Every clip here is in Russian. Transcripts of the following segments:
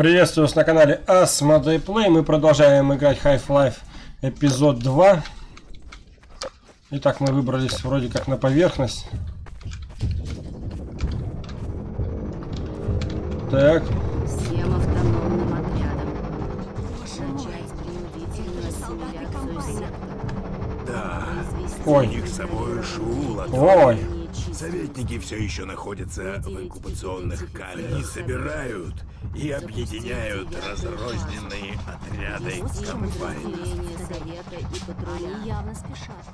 Приветствую вас на канале Asmodee Play. Мы продолжаем играть Half-Life эпизод 2. Итак, мы выбрались вроде как на поверхность. Так. Всем автономным отрядам. Начать принудительную ассимиляцию сектора. Да, Ой. у них с собой Шула. Ой. Советники все еще находятся в оккупационных камерах. Они собирают и объединяют разрозненные отряды комбайнов. подразделения Совета и патруля. Они явно спешат.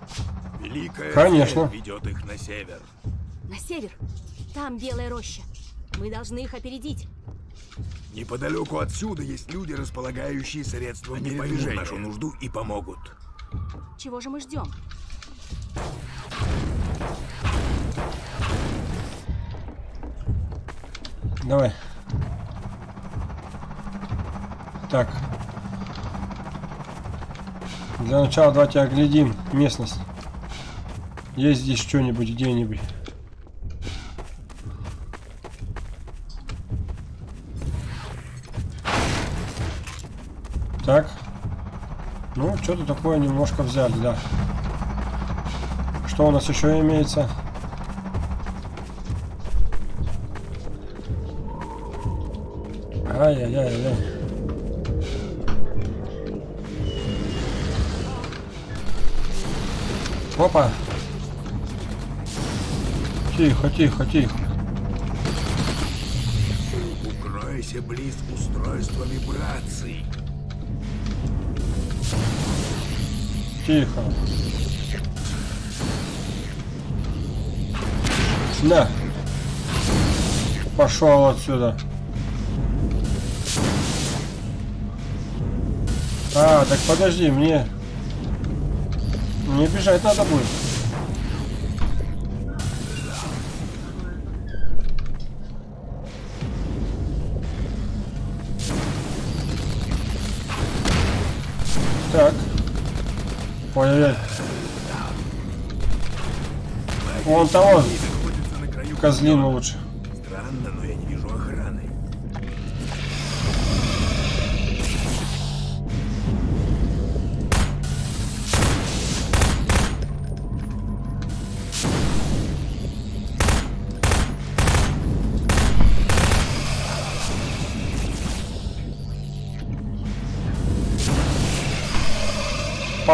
Великая Конечно. ведет их на север. На север. Там белая роща. Мы должны их опередить. Неподалеку отсюда есть люди, располагающие средствами передвижения. нашу нужду и помогут. Чего же мы ждем? Давай. Так. Для начала давайте оглядим местность. Есть здесь что-нибудь где-нибудь? Так. Ну, что-то такое немножко взяли, да. Что у нас еще имеется? Ай-яй-яй-яй. Опа. Тихо, тихо, тихо. Укройся близ устройства вибраций. Тихо. На. Пошел отсюда. А, так подожди, мне... Мне бежать надо будет. Так. Ой-ой-ой. Вон того, козлину лучше.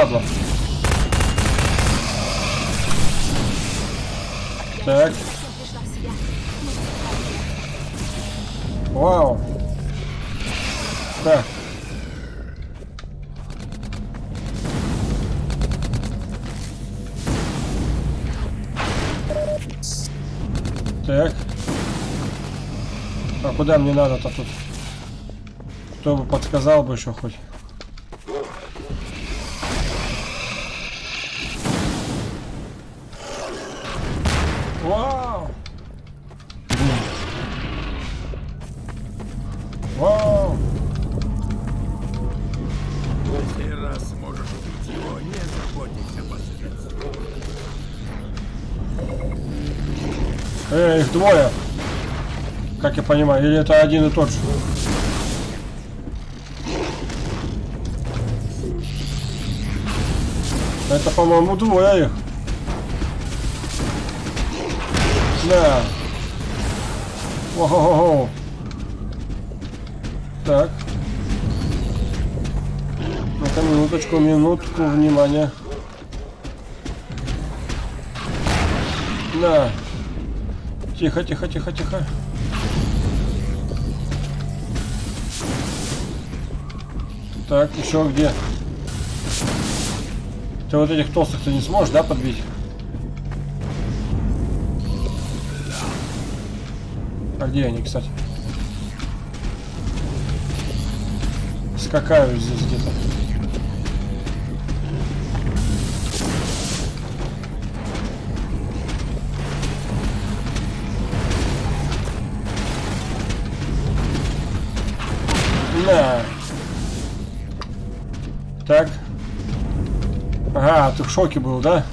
Падла. Так. Вау. Так. Так. А куда мне надо-то тут? Кто бы подсказал бы еще хоть. Э, их двое. Как я понимаю, или это один и тот же? Это, по-моему, двое их. Да. Ого-го-го. Так. Ну-ка, минуточку, минутку, внимание. Да. Тихо, тихо, тихо, тихо. Так, еще где? Ты вот этих толстых ты не сможешь, да, подбить? А где они, кстати? Скакают здесь где-то. На. Так. Ага, ты в шоке был, да?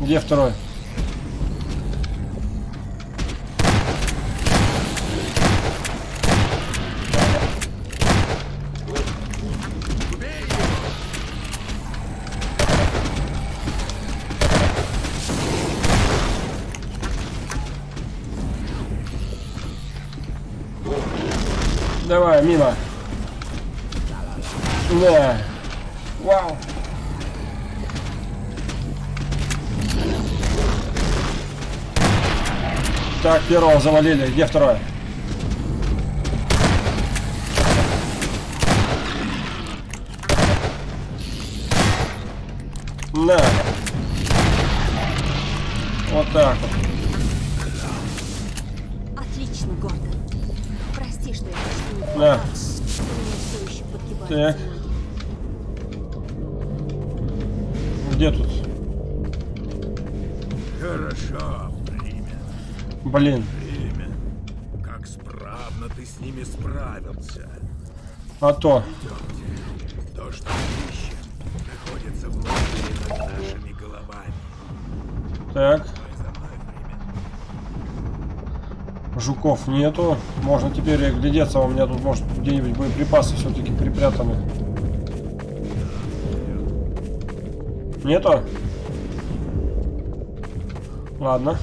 Где второй? Первого завалили. Где второй? На. Вот так вот. Отлично, Гордон. Прости, что я почти подгибает. Так. Где тут? Хорошо, Блин. время. Как справно ты с ними справился. А то. Идемте. То, что мы ищем, находится в логове над нашими головами. Так. Жуков нету. Можно теперь глядеться. У меня тут может где-нибудь боеприпасы все-таки припрятаны. Нету? Ладно.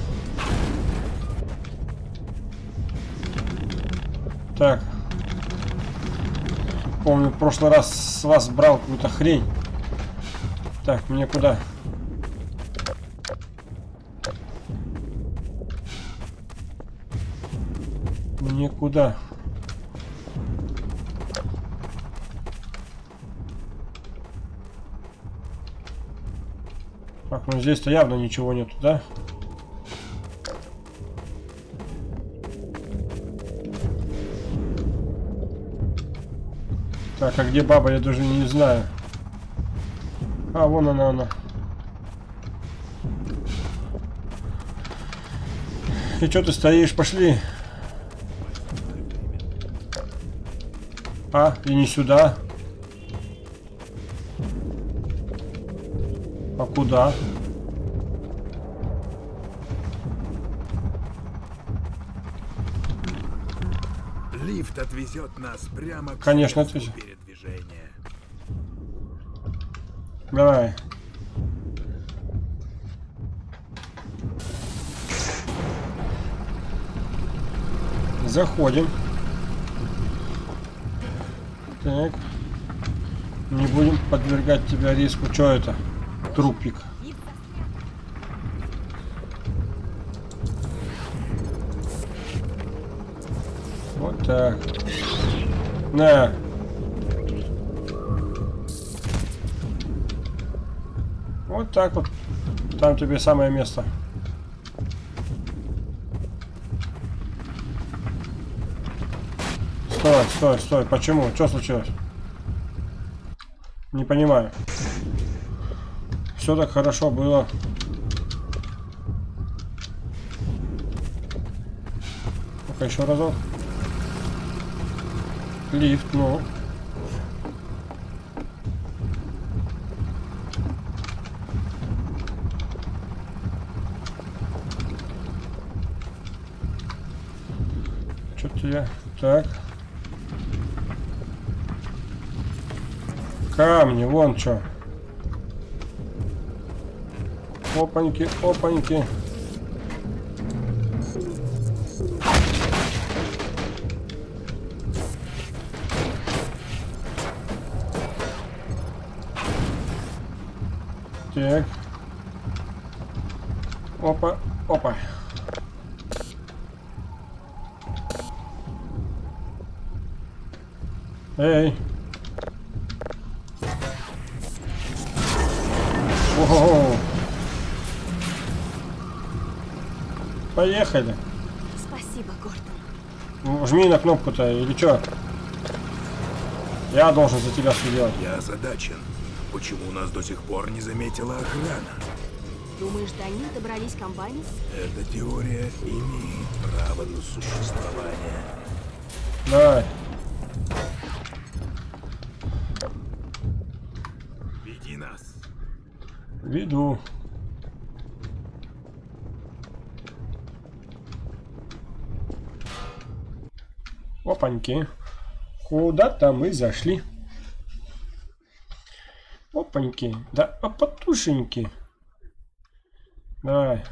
Так. Помню, в прошлый раз с вас брал какую-то хрень. Так, мне куда? Мне куда? Так, ну здесь-то явно ничего нету, да? Так, а где баба, я даже не знаю. А, вон она, она. И что ты стоишь? Пошли. А, и не сюда. А куда? Отвезет нас прямо к Конечно, отвезет. передвижения. Давай. Заходим. Так. Не будем подвергать тебя риску. Что это? Трупик. Вот так. На. Вот так вот. Там тебе самое место. Стой, стой, стой. Почему? Что случилось? Не понимаю. Все так хорошо было. Ну-ка еще разок. Лифт, ну. Что-то я... Так. Камни, вон что. Опаньки, опаньки. Так. Поехали. Спасибо, Гордон. Ну, Жми на кнопку-то или что? Я должен за тебя все делать. Я озадачен. Почему нас до сих пор не заметила охрана? Думаешь, до них добрались комбайны? Эта теория имеет право на существование. Давай. Веду. Опаньки. Куда-то мы зашли. Опаньки. Да, опатушеньки. Давай.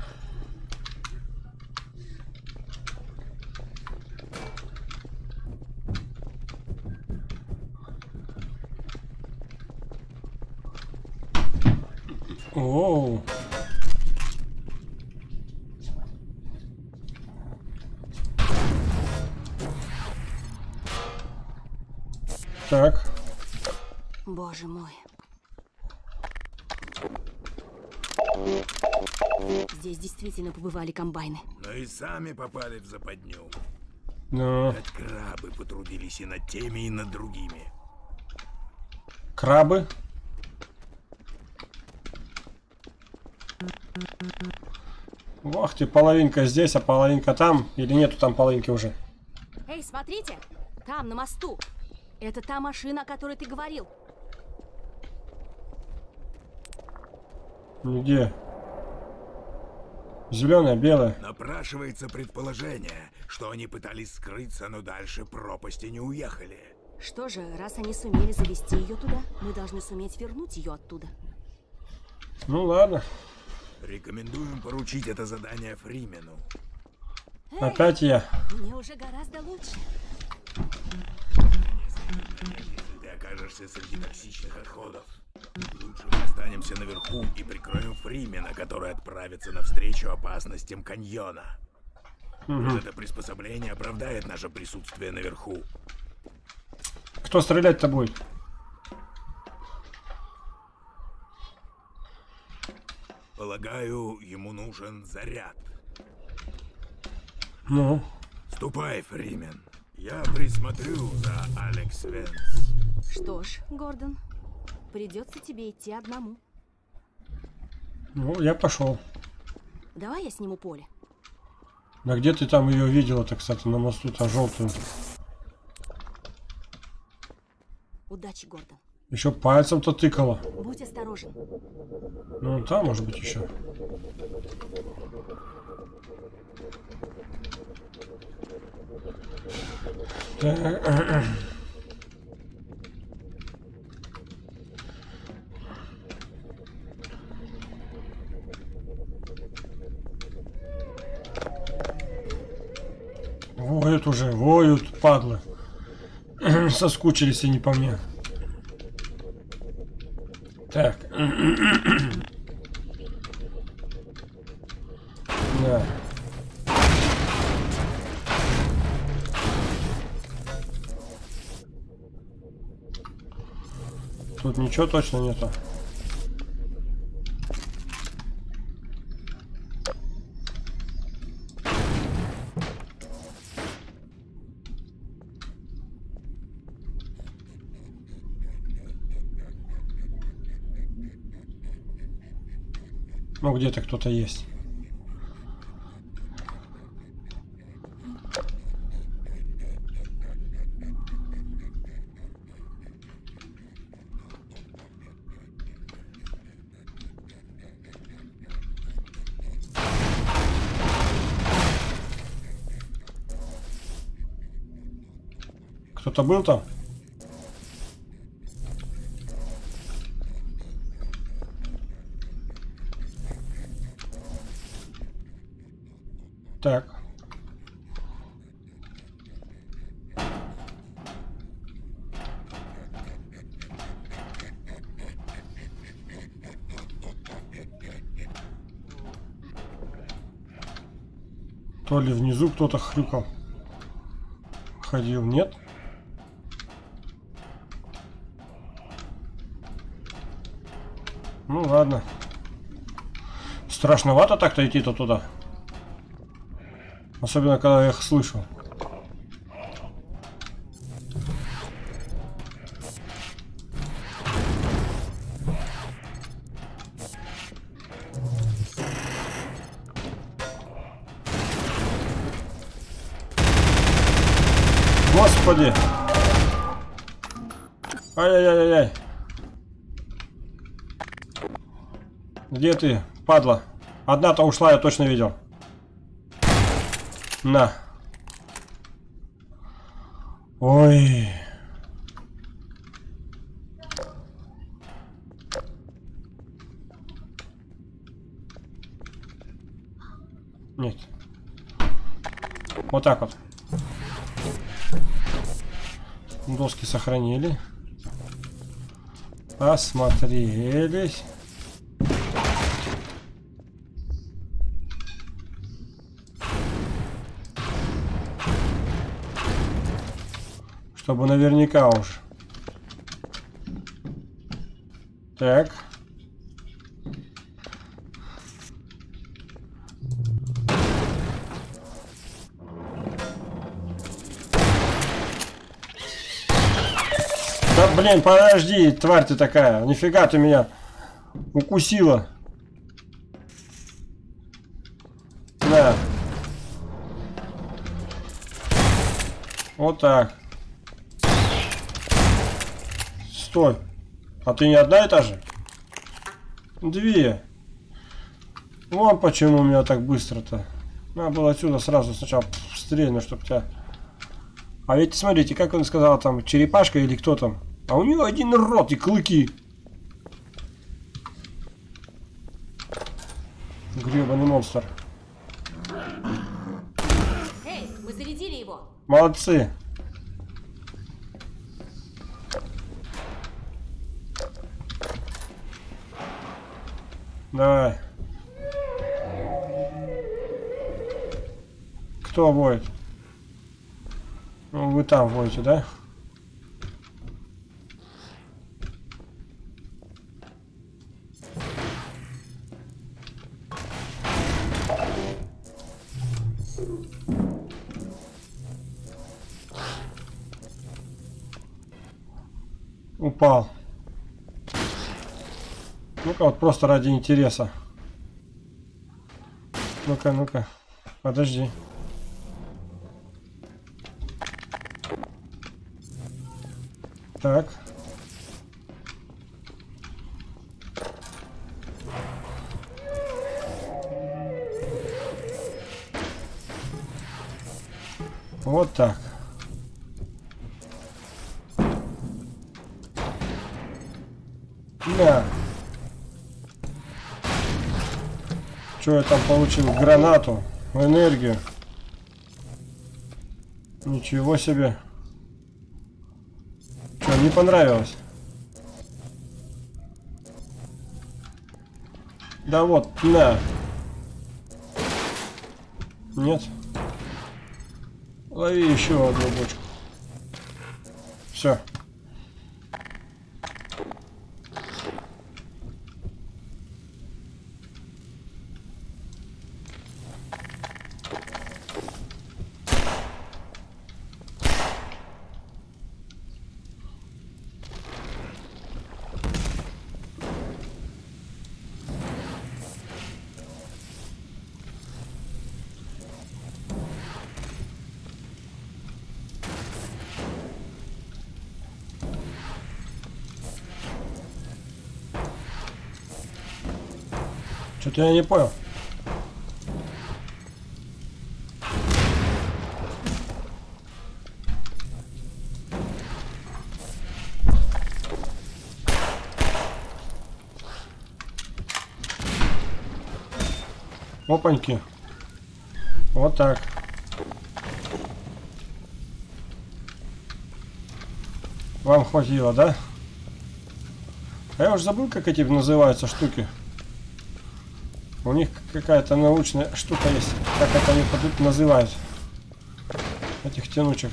Оу. Так. Боже мой. Здесь действительно побывали комбайны. Но и сами попали в западню. Ну, Хоть крабы потрудились и над теми, и над другими. крабы. Ох ты, половинка здесь, а половинка там. Или нету там половинки уже? Эй, смотрите! Там, на мосту. Это та машина, о которой ты говорил. Где? Зеленая, белая. Напрашивается предположение, что они пытались скрыться, но дальше пропасти не уехали. Что же, раз они сумели завести ее туда, мы должны суметь вернуть ее оттуда. Ну ладно. Рекомендуем поручить это задание Фримену. Опять я. Мне уже гораздо лучше. Если ты окажешься среди токсичных отходов, лучше мы останемся наверху и прикроем Фримена, который отправится навстречу опасностям каньона. Вот Это приспособление оправдает наше присутствие наверху. Кто стрелять-то будет? Полагаю, ему нужен заряд. Ну, Ступай, Фримен. Я присмотрю за Алекс Венс. Что ж, Гордон, придется тебе идти одному. ну, я пошел. Давай я сниму поле. А где ты там ее видела-то, кстати, на мосту-то желтую? Удачи, Гордон. Еще пальцем-то тыкала. Будь осторожен. Ну, там, может быть, еще. Так, Воют уже, воют, падлы. Соскучились они по мне. Так. Да. Тут ничего точно нету. Где-то кто-то есть. Кто-то был там? То ли внизу кто-то хрюкал. Ходил, нет? Ну ладно. Страшновато так-то идти-то туда. Особенно, когда я их слышу. Господи! Ай-яй-яй-яй! Где ты, падла? Одна-то ушла, я точно видел. На. Ой. Сохранили. Осмотрелись. Чтобы наверняка уж. Так. Блин, подожди, тварь ты такая. Нифига ты меня укусила. Да. Вот так. Стой. А ты не одна и та же? Две. Вон почему у меня так быстро-то. Надо было отсюда сразу сначала стрельно, чтобы тебя... А ведь смотрите, как он сказал там, черепашка или кто там. А у нее один рот и клыки. Гребаный монстр. Эй, мы зарядили его. Молодцы. Давай. Кто воет? Ну, вы там воете, да? Вот просто ради интереса. Ну-ка, ну-ка. Подожди. Так. Вот так. Да. Что я там получил? Гранату, энергию. Ничего себе. Что, не понравилось? Да вот, на. Нет. Лови еще одну бочку. Все. Что-то я не понял. Опаньки. Вот так. Вам хватило, да? А я уже забыл, как эти называются штуки. У них какая-то научная штука есть. Как это они тут называют. Этих тянучек.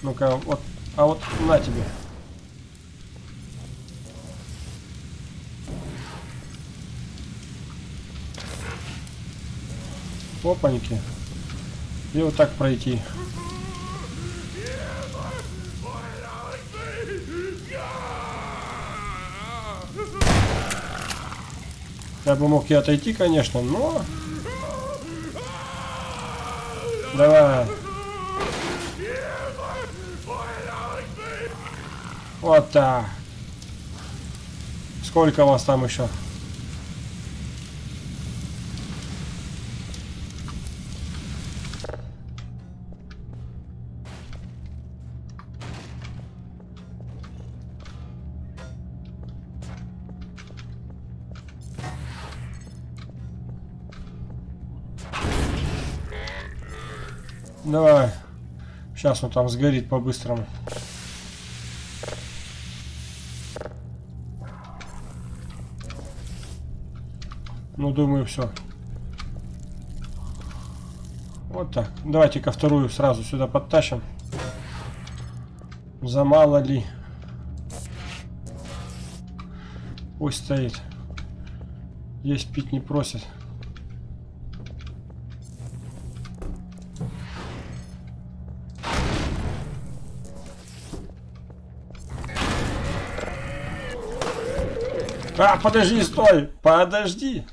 Ну-ка, вот. А вот на тебе. Опаньки. И вот так пройти. Я бы мог и отойти, конечно, но... Давай. Вот так. Сколько вас там еще? Давай. Сейчас он там сгорит по-быстрому. Ну, думаю, все. Вот так. Давайте-ка вторую сразу сюда подтащим. За мало ли. Пусть стоит. Есть пить не просит. А, подожди, стой! Подожди!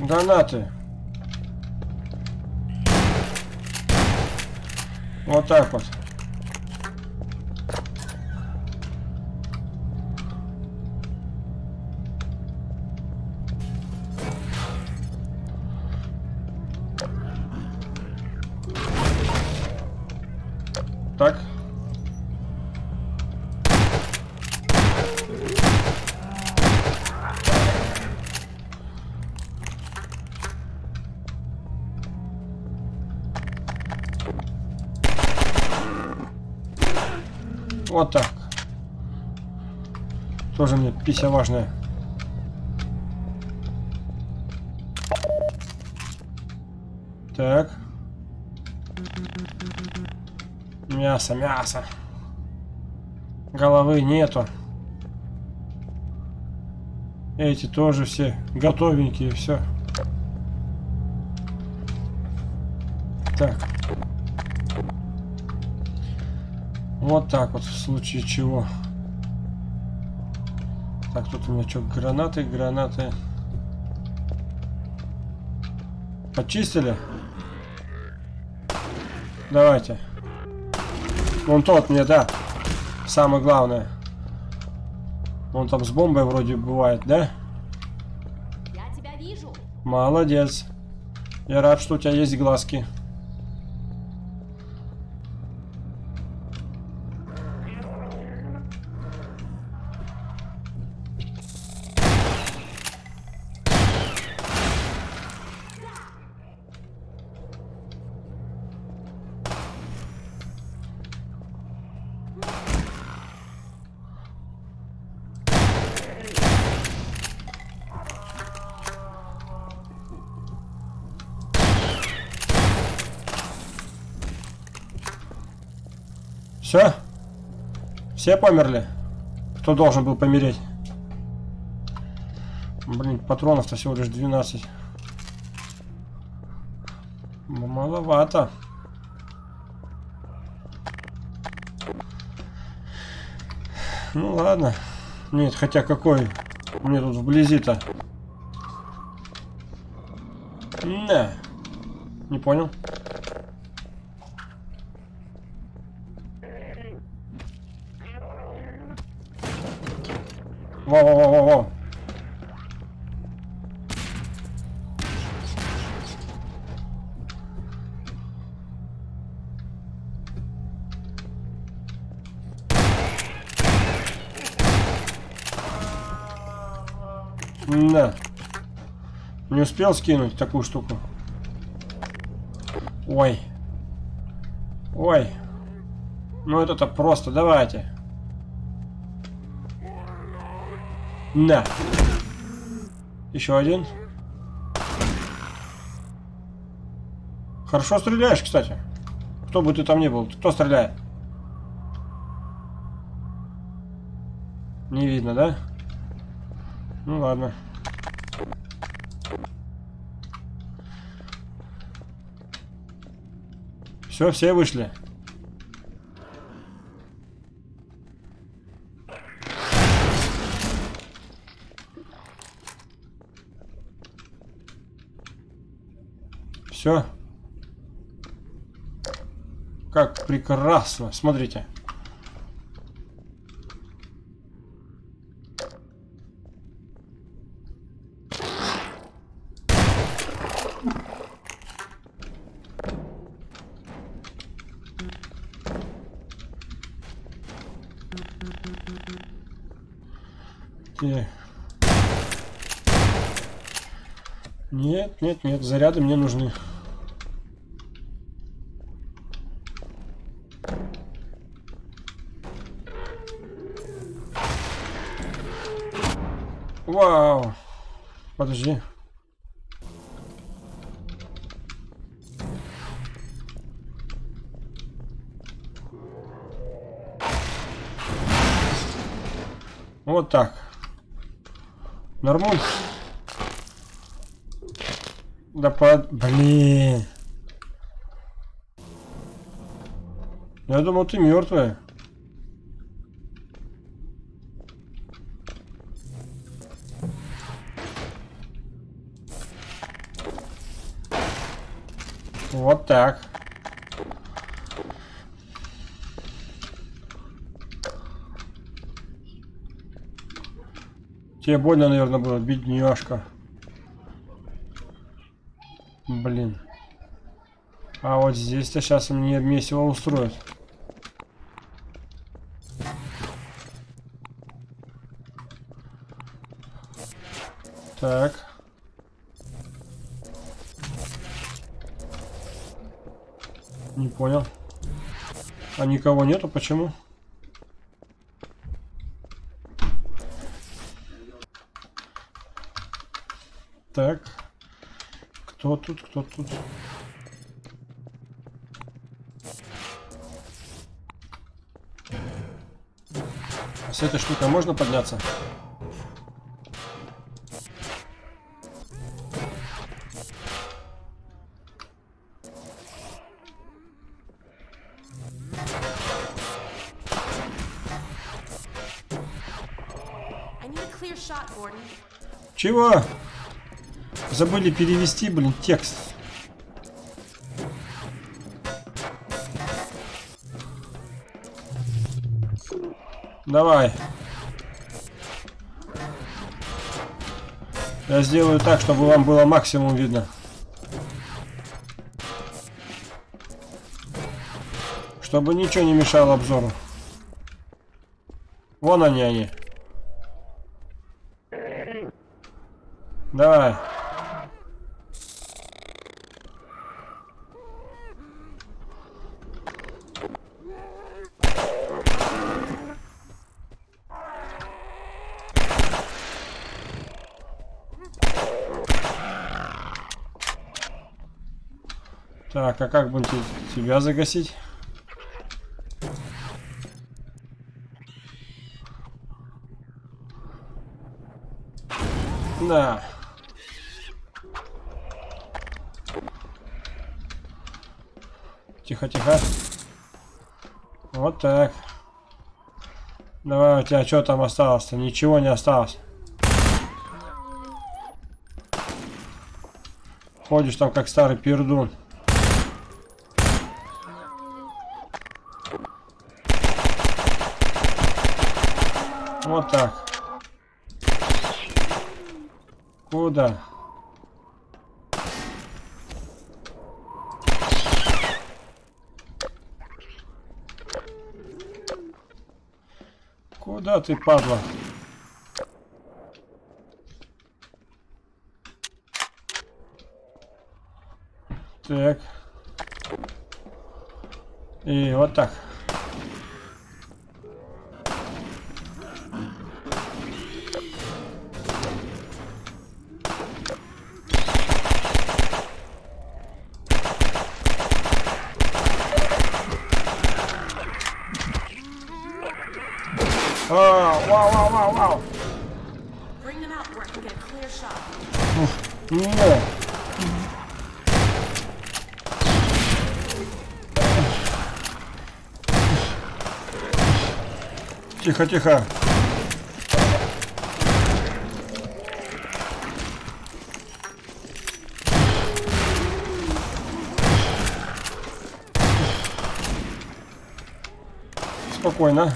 Гранаты. Вот так вот. Так. Вот так. Тоже мне пися важная. Так. Мясо, мясо. Головы нету. Эти тоже все готовенькие, все. Так. Вот так вот, в случае чего. Так, тут у меня что, гранаты, гранаты. Почистили? Давайте. Вон тот мне, да. Самое главное. Он там с бомбой вроде бывает, да? Я тебя вижу. Молодец. Я рад, что у тебя есть глазки. Все померли? Кто должен был помереть? Блин, патронов-то всего лишь 12. Ну, Маловато. Ну ладно. Нет, хотя какой мне тут вблизи-то? Не. Не понял. Во-во-во-во-во. Да. Не успел скинуть такую штуку. Ой. Ой. Ну это-то просто, давайте. На. Еще один. Хорошо стреляешь, кстати. Кто бы ты там ни был. Кто стреляет? Не видно, да? Ну ладно. Все, все вышли. Все. Как прекрасно. Смотрите. Так. Нет, нет, заряды мне нужны. Вау. Подожди. Вот так. Нормуль. Да под... Блин. Я думал, ты мертвая. Вот так. Тебе больно, наверное, было, бедняжка. Блин. А вот здесь-то сейчас мне месиво устроят. Так. Не понял. А никого нету, почему? Так. Кто тут, кто тут? А с этой штукой можно подняться? Чего? Забыли перевести, блин, текст. Давай. Я сделаю так, чтобы вам было максимум видно. Чтобы ничего не мешало обзору. Вон они, они. Давай. Так, а как те- тебя загасить? Да. Тихо, тихо. Вот так. Давай, у тебя что там осталось-то? Ничего не осталось. Ходишь там как старый пердун. Вот так. Куда? Куда ты, падла? Так. И вот так. Не. Тихо, тихо. Спокойно.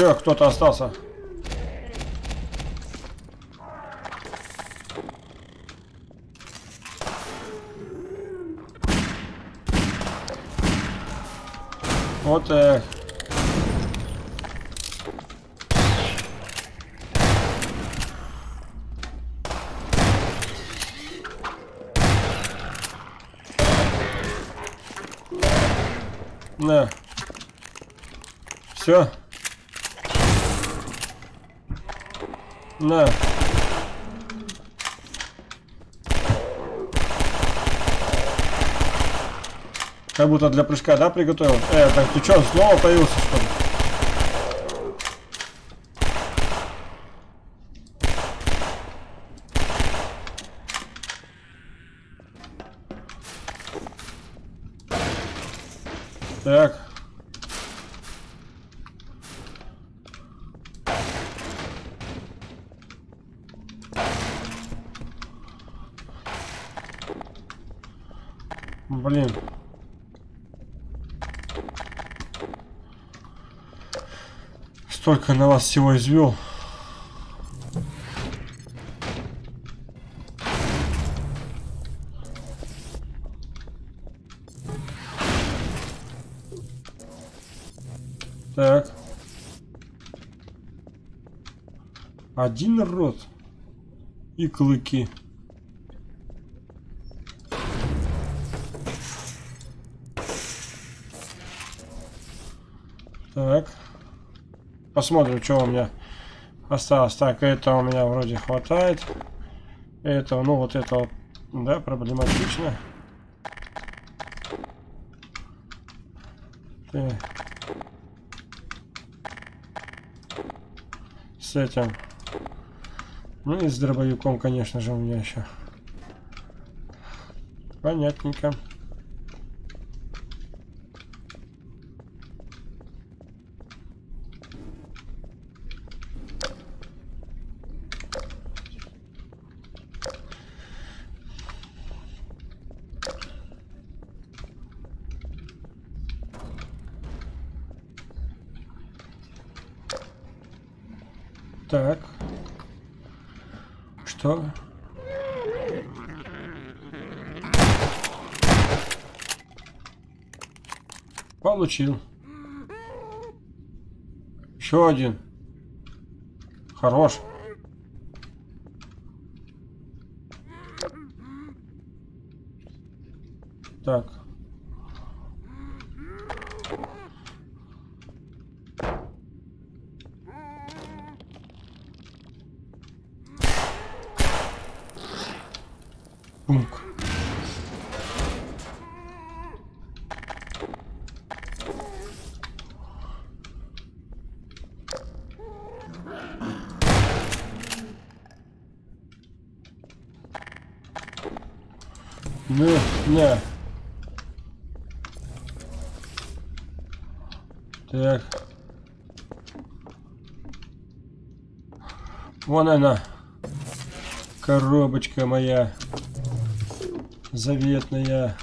Еще кто-то остался. Вот так. На. Все. На. Как будто для прыжка, да, приготовил? Э, так ты что, снова появился, что ли? Так. Блин. Столько на вас всего извел. Так. Один рот. И клыки. Так. Посмотрим, что у меня осталось. Так, это у меня вроде хватает. Это, ну вот это да, проблематично. Так. С этим. Ну и с дробовиком, конечно же, у меня еще. Понятненько. Так. Что? Получил. Еще один. Хорош. Так. Пунк. Не, не. Так. Вон она. Коробочка моя. Заветная.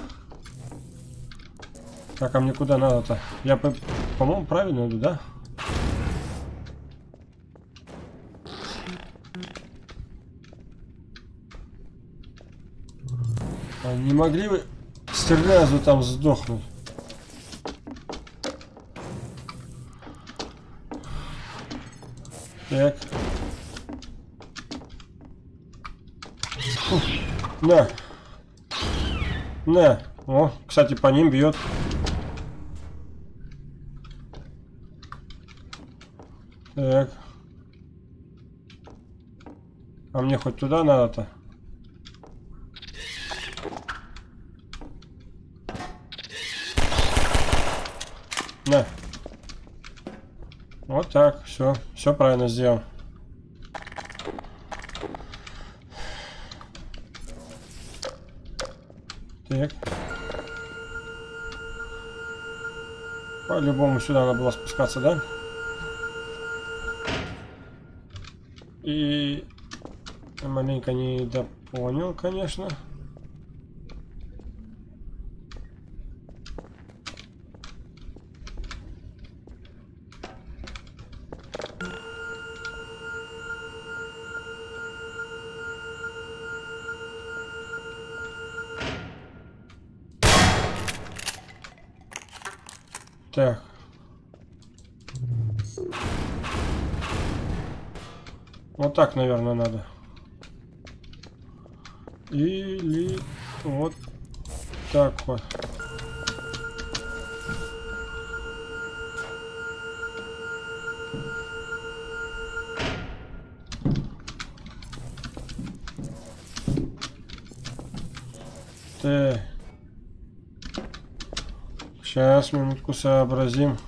Так, а мне куда надо-то? Я, по- по-моему, правильно иду, да? А не могли вы сразу там сдохнуть? Так. На. На. О, кстати, по ним бьет. Так. А мне хоть туда надо-то? На. Вот так, все, все правильно сделал. Так. По-любому сюда надо было спускаться, да? И маленько не допонял, конечно. Так, наверное, надо. Или вот так вот. Так. Сейчас минутку сообразим.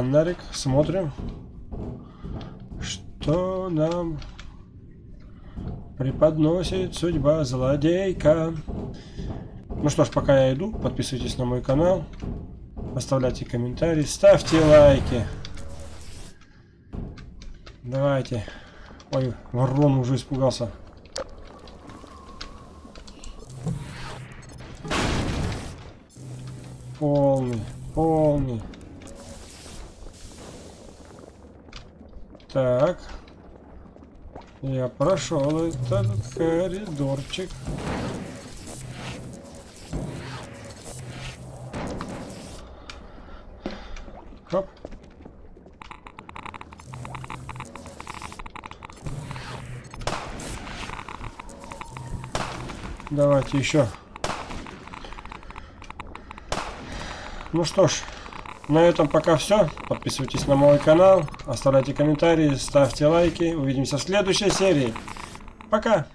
Фонарик, смотрим, что нам преподносит судьба злодейка. Ну что ж, пока я иду, подписывайтесь на мой канал, оставляйте комментарии, ставьте лайки. Давайте. Ой, ворон уже испугался. Полный, полный. Так. Я прошел этот коридорчик. Хоп. Давайте еще. Ну что ж, на этом пока все. Подписывайтесь на мой канал, оставляйте комментарии, ставьте лайки. Увидимся в следующей серии. Пока!